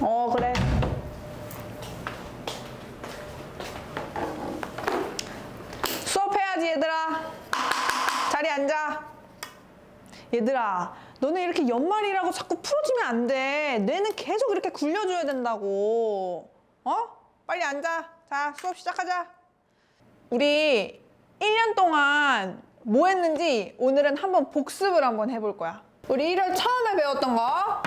어 그래. 수업해야지 얘들아. 자리 앉아. 얘들아 너네 이렇게 연말이라고 자꾸 풀어주면 안돼. 뇌는 계속 이렇게 굴려줘야 된다고. 어? 빨리 앉아. 자 수업 시작하자. 우리 1년 동안 뭐 했는지 오늘은 한번 복습을 한번 해볼 거야. 우리 1월 처음에 배웠던 거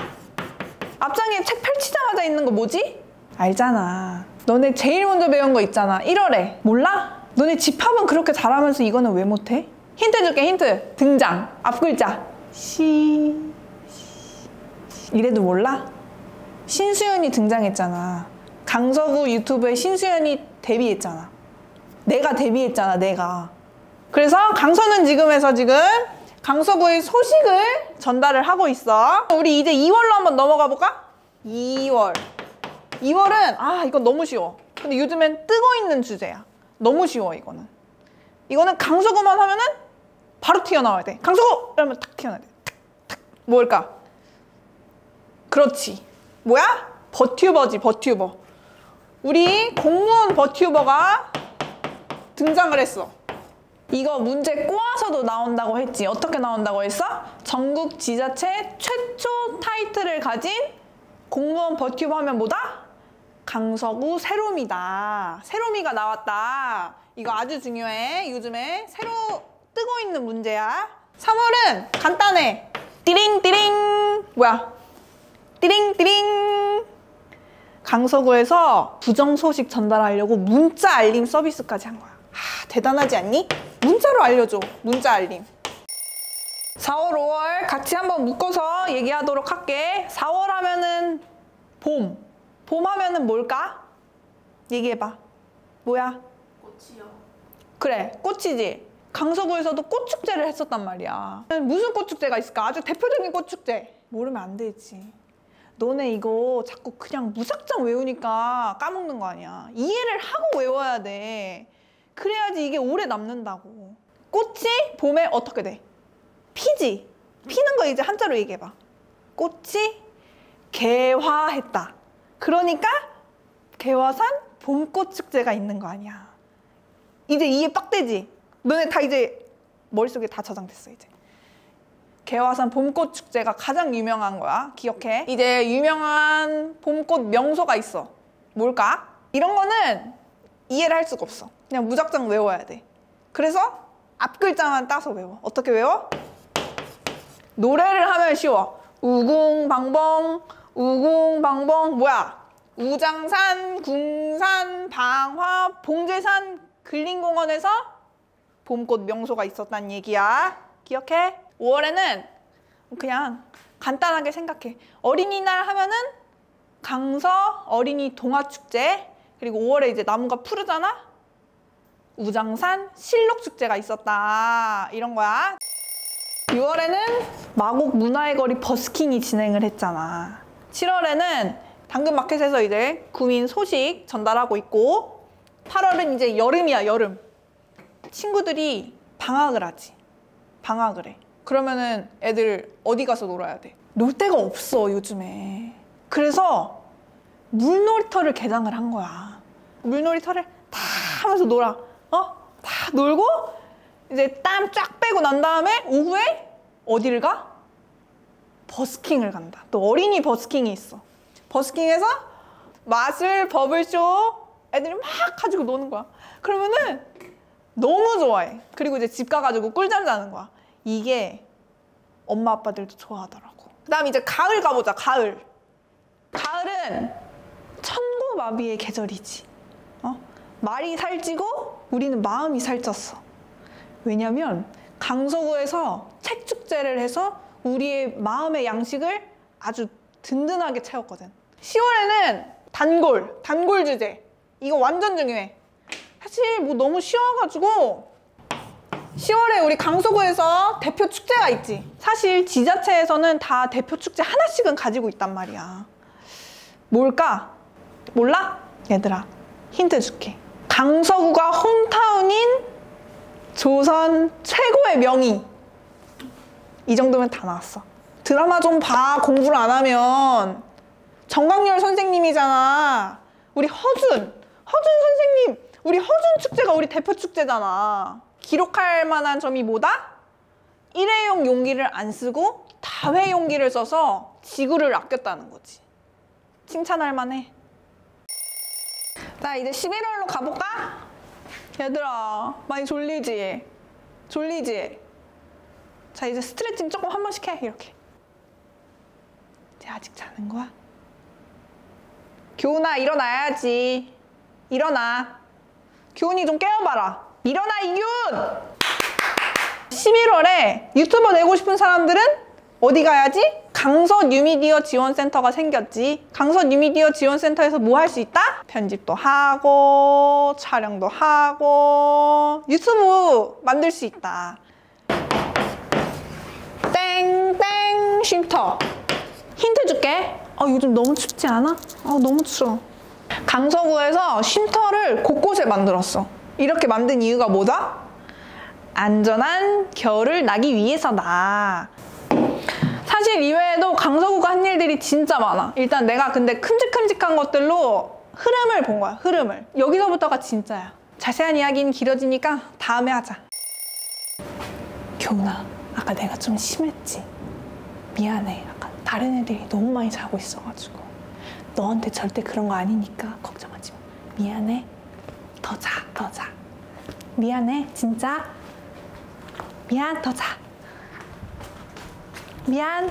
앞장에 책 펼치자마자 있는 거 뭐지? 알잖아. 너네 제일 먼저 배운 거 있잖아. 1월에. 몰라? 너네 집합은 그렇게 잘하면서 이거는 왜 못해? 힌트 줄게, 힌트. 등장. 앞글자. 시. 시. 이래도 몰라? 신수연이 등장했잖아. 강서구 유튜브에 신수연이 데뷔했잖아. 내가 데뷔했잖아, 내가. 그래서 강서는 지금에서 지금 강서구의 소식을 전달을 하고 있어. 우리 이제 2월로 한번 넘어가 볼까? 2월. 2월은 아 이거 너무 쉬워. 근데 요즘엔 뜨고 있는 주제야. 너무 쉬워 이거는. 이거는 강서구만 하면은 바로 튀어나와야 돼. 강서구! 이러면 탁 튀어나와야 돼. 탁, 탁. 뭘까? 그렇지. 뭐야? 버튜버지 버튜버. 우리 공무원 버튜버가 등장을 했어. 이거 문제 꼬아서도 나온다고 했지. 어떻게 나온다고 했어? 전국 지자체 최초 타이틀을 가진 공무원 버튜버 하면 뭐다? 강서구 세롬이다. 세롬이가 나왔다. 이거 아주 중요해. 요즘에 새로 뜨고 있는 문제야. 3월은 간단해. 띠링 띠링. 뭐야? 띠링 띠링. 강서구에서 부정 소식 전달하려고 문자 알림 서비스까지 한 거야. 아, 대단하지 않니? 문자로 알려줘. 문자 알림. 4월, 5월 같이 한번 묶어서 얘기하도록 할게. 4월 하면은 봄. 봄 하면은 뭘까? 얘기해봐. 뭐야? 꽃이요. 그래, 꽃이지. 강서구에서도 꽃축제를 했었단 말이야. 무슨 꽃축제가 있을까? 아주 대표적인 꽃축제. 모르면 안 되지. 너네 이거 자꾸 그냥 무작정 외우니까 까먹는 거 아니야. 이해를 하고 외워야 돼. 그래야지 이게 오래 남는다고. 꽃이 봄에 어떻게 돼? 피지. 피는 거 이제 한자로 얘기해봐. 꽃이 개화했다. 그러니까 개화산 봄꽃 축제가 있는 거 아니야. 이제 이해 빡 되지? 너네 다 이제 머릿속에 다 저장됐어 이제. 개화산 봄꽃 축제가 가장 유명한 거야. 기억해. 이제 유명한 봄꽃 명소가 있어. 뭘까? 이런 거는 이해를 할 수가 없어. 그냥 무작정 외워야 돼. 그래서 앞 글자만 따서 외워. 어떻게 외워? 노래를 하면 쉬워. 우궁방봉, 우궁방봉, 뭐야? 우장산, 궁산, 방화, 봉제산, 근린공원에서 봄꽃 명소가 있었단 얘기야. 기억해? 5월에는 그냥 간단하게 생각해. 어린이날 하면은 강서 어린이 동화축제, 그리고 5월에 이제 나무가 푸르잖아? 우장산 실록축제가 있었다. 이런 거야. 6월에는 마곡 문화의 거리 버스킹이 진행을 했잖아. 7월에는 당근마켓에서 이제 구민 소식 전달하고 있고 8월은 이제 여름이야, 여름. 친구들이 방학을 하지. 방학을 해. 그러면은 애들 어디 가서 놀아야 돼? 놀 데가 없어, 요즘에. 그래서 물놀이터를 개장을 한 거야. 물놀이터를 다 하면서 놀아. 어? 다 놀고 이제 땀 쫙 빼고 난 다음에 오후에 어디를 가? 버스킹을 간다. 또 어린이 버스킹이 있어. 버스킹에서 마술, 버블쇼 애들이 막 가지고 노는 거야. 그러면은 너무 좋아해. 그리고 이제 집 가가지고 꿀잠 자는 거야. 이게 엄마 아빠들도 좋아하더라고. 그 다음 이제 가을 가보자, 가을. 가을은 천고마비의 계절이지. 어? 말이 살찌고 우리는 마음이 살쪘어. 왜냐면 강서구에서 책 축제를 해서 우리의 마음의 양식을 아주 든든하게 채웠거든. 10월에는 단골, 단골 주제. 이거 완전 중요해. 사실 뭐 너무 쉬워가지고 10월에 우리 강서구에서 대표 축제가 있지. 사실 지자체에서는 다 대표 축제 하나씩은 가지고 있단 말이야. 뭘까? 몰라? 얘들아, 힌트 줄게. 강서구가 홈타운인 조선 최고의 명의. 이 정도면 다 나왔어. 드라마 좀 봐. 공부를 안 하면 정광열 선생님이잖아. 우리 허준. 허준 선생님. 우리 허준 축제가 우리 대표 축제잖아. 기록할 만한 점이 뭐다? 일회용 용기를 안 쓰고 다회 용기를 써서 지구를 아꼈다는 거지. 칭찬할 만해. 자, 이제 11월로 가볼까? 얘들아, 많이 졸리지? 졸리지? 자, 이제 스트레칭 조금 한 번씩 해, 이렇게. 이제 아직 자는 거야? 교훈아, 일어나야지. 일어나. 교훈이 좀 깨워봐라. 일어나, 이균! 11월에 유튜버 되고 싶은 사람들은 어디 가야지? 강서 뉴미디어 지원센터가 생겼지. 강서 뉴미디어 지원센터에서 뭐 할 수 있다? 편집도 하고, 촬영도 하고, 유튜브 만들 수 있다. 땡땡 쉼터. 힌트 줄게. 아, 요즘 너무 춥지 않아? 아, 너무 추워. 강서구에서 쉼터를 곳곳에 만들었어. 이렇게 만든 이유가 뭐다? 안전한 겨울을 나기 위해서다. 사실 이외에도 강서구가 한 일들이 진짜 많아. 일단 내가 근데 큼직큼직한 것들로 흐름을 본 거야, 흐름을. 여기서부터가 진짜야. 자세한 이야기는 길어지니까 다음에 하자. 교훈아, 아까 내가 좀 심했지? 미안해. 아까 다른 애들이 너무 많이 자고 있어가지고. 너한테 절대 그런 거 아니니까 걱정하지 마. 미안해. 더 자, 더 자. 미안해, 진짜. 미안, 더 자. 미안.